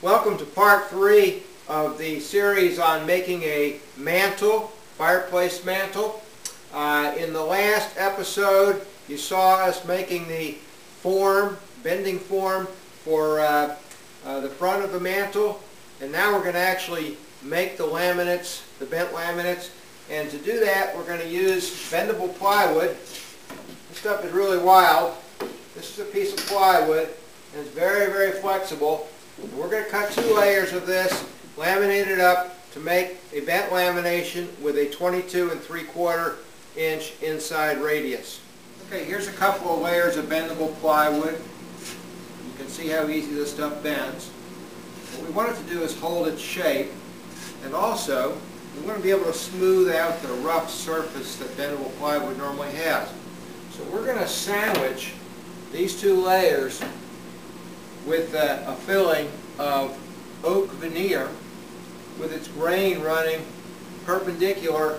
Welcome to part three of the series on making a mantle, fireplace mantle. Uh, in the last episode you saw us making the form, bending form for uh, uh, the front of the mantle and now we're going to actually make the laminates, the bent laminates and to do that we're going to use bendable plywood. This stuff is really wild. This is a piece of plywood and it's very very flexible we're going to cut two layers of this, laminate it up to make a bent lamination with a 22 and 3 quarter inch inside radius. Okay, here's a couple of layers of bendable plywood. You can see how easy this stuff bends. What we want it to do is hold its shape and also we want to be able to smooth out the rough surface that bendable plywood normally has. So we're going to sandwich these two layers with a, filling of oak veneer with its grain running perpendicular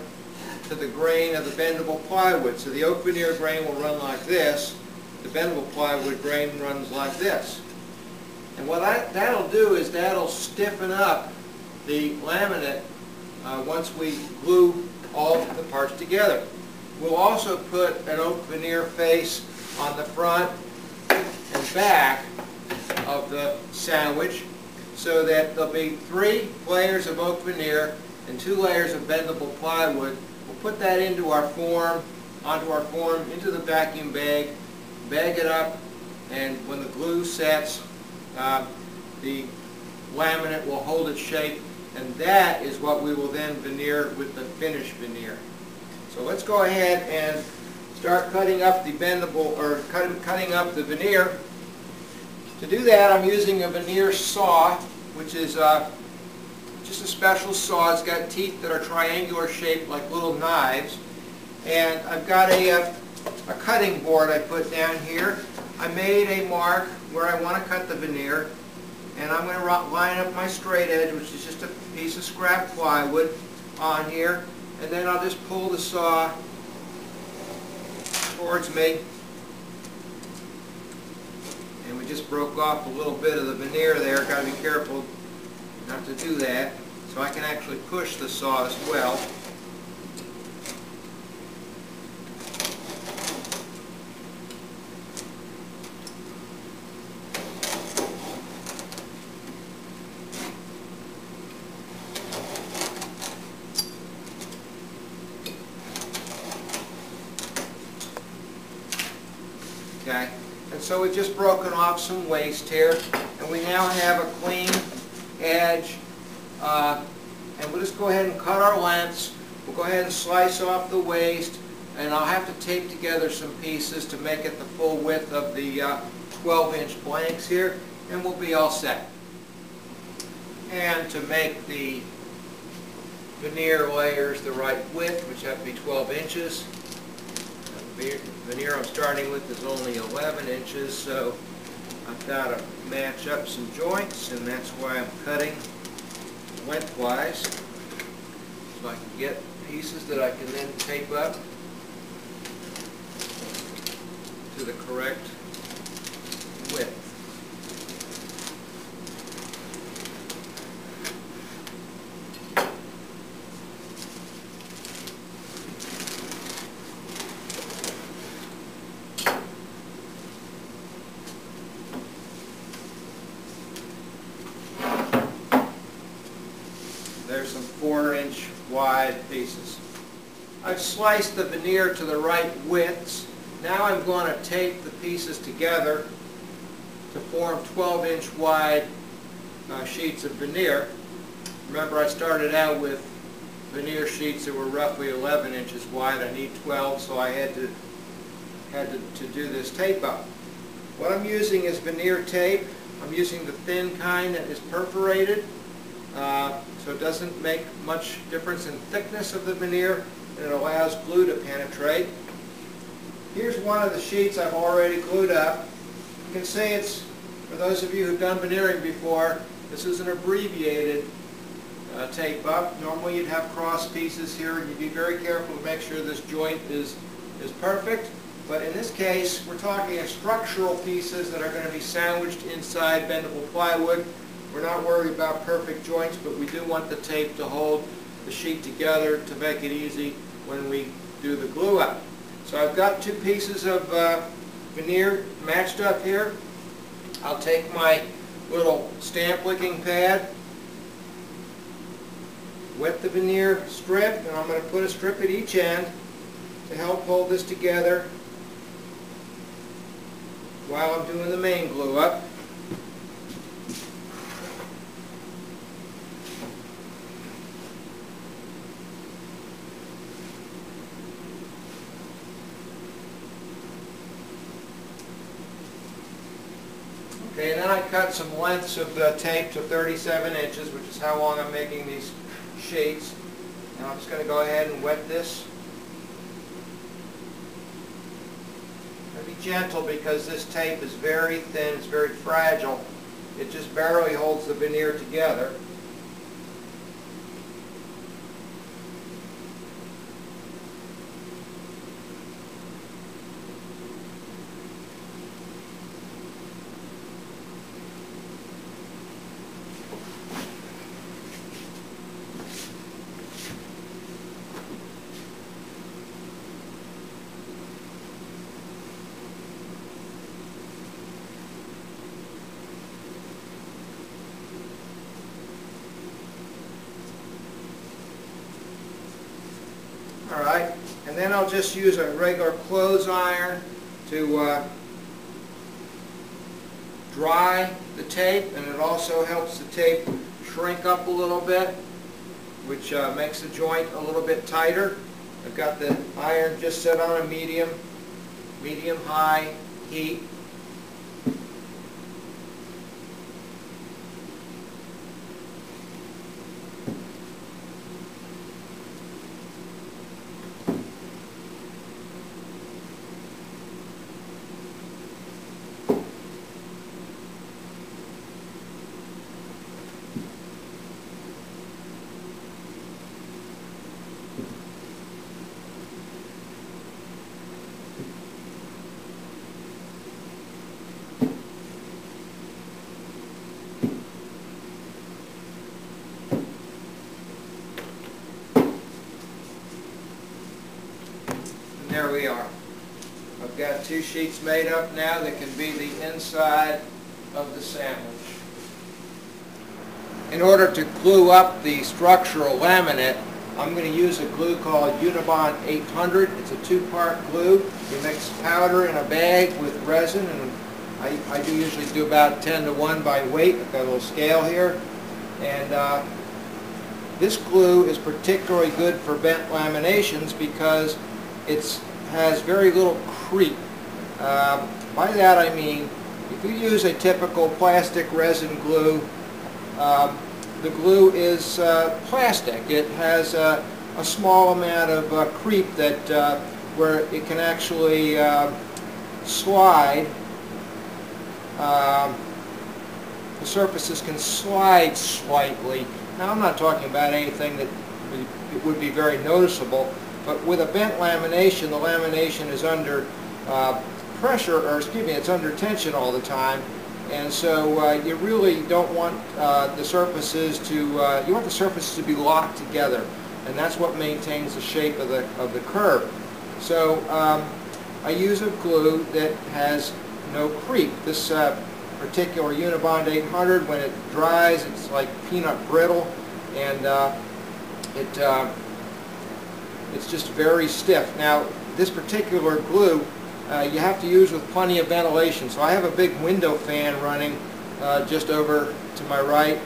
to the grain of the bendable plywood. So the oak veneer grain will run like this. The bendable plywood grain runs like this. And what I, that'll do is that'll stiffen up the laminate uh, once we glue all the parts together. We'll also put an oak veneer face on the front and back of the sandwich so that there'll be three layers of oak veneer and two layers of bendable plywood. We'll put that into our form, onto our form, into the vacuum bag, bag it up, and when the glue sets, uh, the laminate will hold its shape, and that is what we will then veneer with the finished veneer. So let's go ahead and start cutting up the bendable, or cut, cutting up the veneer. To do that, I'm using a veneer saw, which is uh, just a special saw. It's got teeth that are triangular shaped like little knives. And I've got a, a, uh, a cutting board I put down here. I made a mark where I want to cut the veneer. And I'm going to line up my straight edge, which is just a piece of scrap plywood on here. And then I'll just pull the saw towards me and we just broke off a little bit of the veneer there. Got to be careful not to do that. So I can actually push the saw as well. Okay. And so we've just broken off some waste here. And we now have a clean edge. Uh, and we'll just go ahead and cut our lengths. We'll go ahead and slice off the waste. And I'll have to tape together some pieces to make it the full width of the 12-inch uh, blanks here. And we'll be all set. And to make the veneer layers the right width, which have to be 12 inches, veneer I'm starting with is only 11 inches, so I've got to match up some joints, and that's why I'm cutting lengthwise, so I can get pieces that I can then tape up to the correct width. There's some four inch wide pieces. I've sliced the veneer to the right widths. Now I'm going to tape the pieces together to form 12 inch wide uh, sheets of veneer. Remember I started out with veneer sheets that were roughly 11 inches wide. I need 12 so I had to had to, to do this tape up. What I'm using is veneer tape. I'm using the thin kind that is perforated. Uh, so it doesn't make much difference in thickness of the veneer and it allows glue to penetrate. Here's one of the sheets I've already glued up. You can see it's, for those of you who've done veneering before, this is an abbreviated uh, tape up. Normally you'd have cross pieces here and you'd be very careful to make sure this joint is, is perfect. But in this case, we're talking of structural pieces that are going to be sandwiched inside bendable plywood. We're not worried about perfect joints, but we do want the tape to hold the sheet together to make it easy when we do the glue up. So I've got two pieces of uh, veneer matched up here. I'll take my little stamp licking pad, wet the veneer strip, and I'm going to put a strip at each end to help hold this together while I'm doing the main glue up. Okay, and then I cut some lengths of the tape to 37 inches, which is how long I'm making these sheets. And I'm just going to go ahead and wet this. Be gentle because this tape is very thin, it's very fragile. It just barely holds the veneer together. All right, and then I'll just use a regular clothes iron to uh, dry the tape, and it also helps the tape shrink up a little bit, which uh, makes the joint a little bit tighter. I've got the iron just set on a medium, medium-high heat. And there we are. I've got two sheets made up now that can be the inside of the sandwich. In order to glue up the structural laminate, I'm going to use a glue called Unibond 800. It's a two-part glue. You mix powder in a bag with resin, and I, I do usually do about 10 to 1 by weight. I've got a little scale here. And uh, this glue is particularly good for bent laminations because it has very little creep. Uh, by that I mean, if you use a typical plastic resin glue, um, the glue is uh, plastic. It has a, a small amount of uh, creep that uh, where it can actually uh, slide. Um, the surfaces can slide slightly. Now I'm not talking about anything that would- would be very noticeable, but with a bent lamination, the lamination is under uh, pressure, or excuse me, it's under tension all the time, and so uh, you really don't want uh, the surfaces to, uh, you want the surfaces to be locked together, and that's what maintains the shape of the, of the curve. So um, I use a glue that has no creep. This uh, particular Unibond 800, when it dries, it's like peanut brittle, and uh, it it's just very stiff. Now, this particular glue uh, you have to use with plenty of ventilation. So I have a big window fan running uh, just over to my right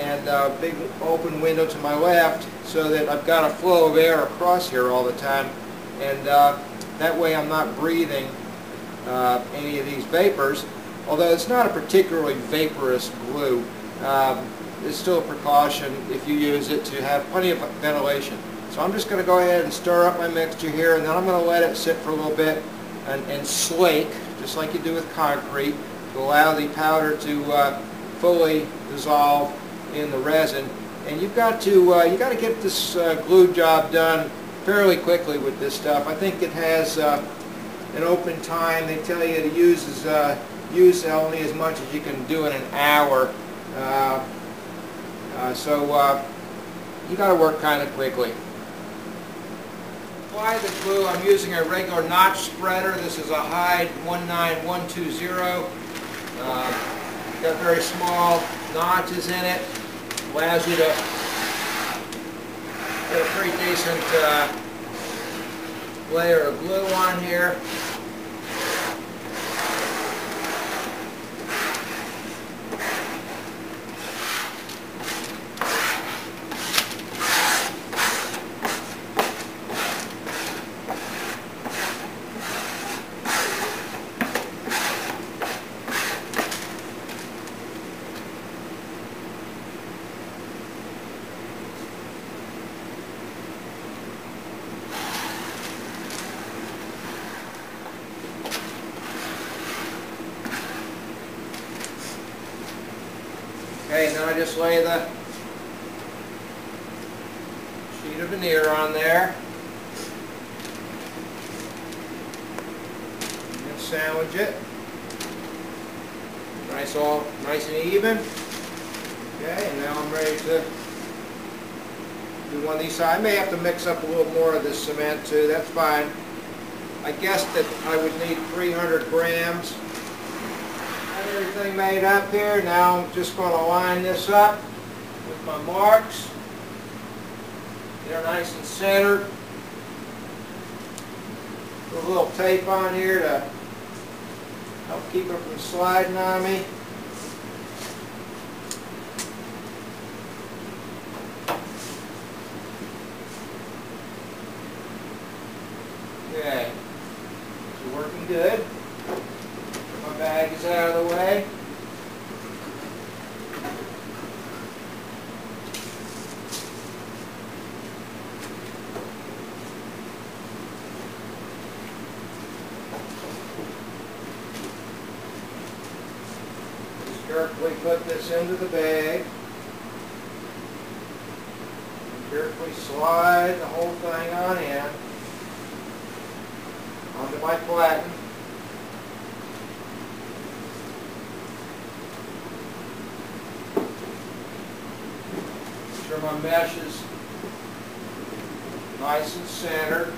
and a big open window to my left so that I've got a flow of air across here all the time and uh, that way I'm not breathing uh, any of these vapors although it's not a particularly vaporous glue. Um, it's still a precaution if you use it to have plenty of ventilation. So I'm just going to go ahead and stir up my mixture here and then I'm going to let it sit for a little bit and, and slake, just like you do with concrete, to allow the powder to uh, fully dissolve in the resin. And you've got to uh, you got to get this uh, glue job done fairly quickly with this stuff. I think it has uh, an open time. They tell you to use as, uh, use only as much as you can do in an hour. Uh, so uh, you got to work kind of quickly. Apply the glue. I'm using a regular notch spreader. This is a Hyde 19120. Uh, got very small notches in it. Allows you to get a pretty decent uh, layer of glue on here. Okay, now I just lay the sheet of veneer on there. And sandwich it. Nice all nice and even. Okay, and now I'm ready to do one of these. I may have to mix up a little more of this cement too, that's fine. I guess that I would need 300 grams everything made up here. Now I'm just going to line this up with my marks. They're nice and centered. Put a little tape on here to help keep it from sliding on me. Okay, it's working good bag is out of the way. Carefully put this into the bag. Carefully slide the whole thing on in onto my platen. Sure my mesh is nice and centered.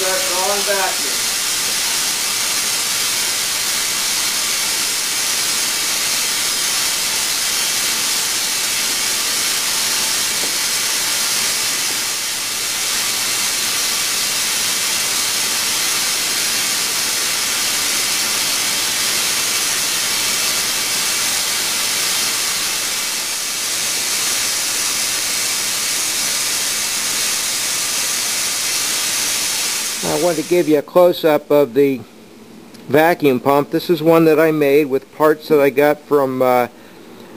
Start drawing back I wanted to give you a close-up of the vacuum pump. This is one that I made with parts that I got from uh,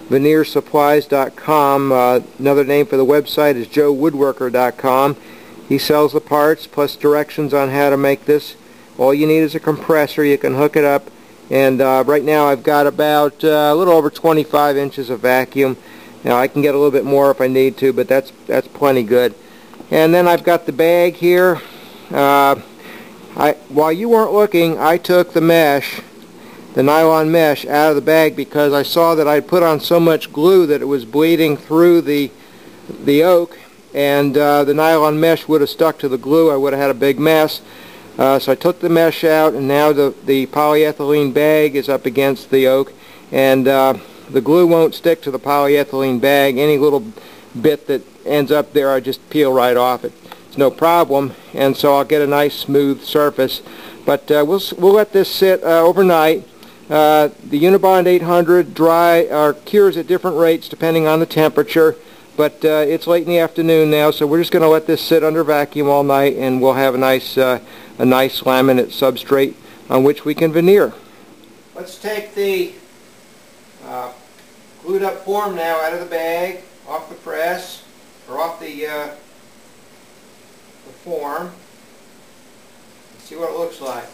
veneersupplies.com. Uh, another name for the website is joewoodworker.com. He sells the parts plus directions on how to make this. All you need is a compressor. You can hook it up. And uh, right now I've got about uh, a little over 25 inches of vacuum. Now I can get a little bit more if I need to, but that's that's plenty good. And then I've got the bag here. Uh, I, while you weren't looking, I took the mesh, the nylon mesh, out of the bag because I saw that I'd put on so much glue that it was bleeding through the, the oak and uh, the nylon mesh would have stuck to the glue. I would have had a big mess. Uh, so I took the mesh out and now the, the polyethylene bag is up against the oak and uh, the glue won't stick to the polyethylene bag. Any little bit that ends up there I just peel right off it. It's no problem and so I'll get a nice smooth surface. But uh, we'll, we'll let this sit uh, overnight. Uh, the Unibond 800 dry or cures at different rates depending on the temperature. But uh, it's late in the afternoon now, so we're just going to let this sit under vacuum all night, and we'll have a nice, uh, a nice laminate substrate on which we can veneer. Let's take the uh, glued up form now out of the bag, off the press, or off uh, the form. Let's see what it looks like.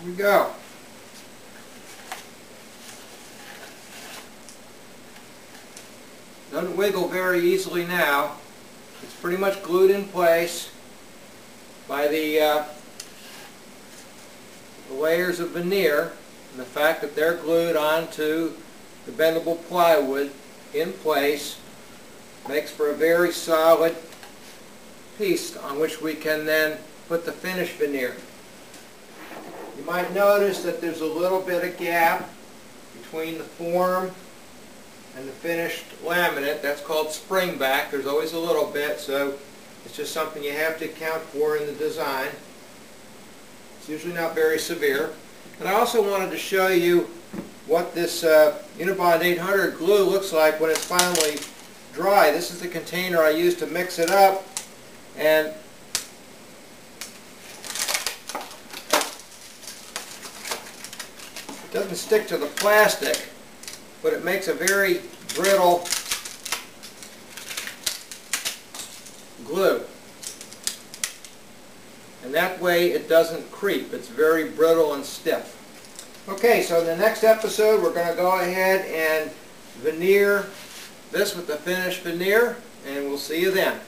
Here we go. Doesn't wiggle very easily now. It's pretty much glued in place by the, uh, layers of veneer and the fact that they're glued onto the bendable plywood in place makes for a very solid piece on which we can then put the finish veneer. You might notice that there's a little bit of gap between the form and the finished laminate. That's called springback. There's always a little bit, so it's just something you have to account for in the design. It's usually not very severe. And I also wanted to show you what this uh, Unibond 800 glue looks like when it's finally dry. This is the container I used to mix it up. And it doesn't stick to the plastic, but it makes a very brittle glue. And that way it doesn't creep. It's very brittle and stiff. Okay, so in the next episode we're going to go ahead and veneer this with the finished veneer, and we'll see you then.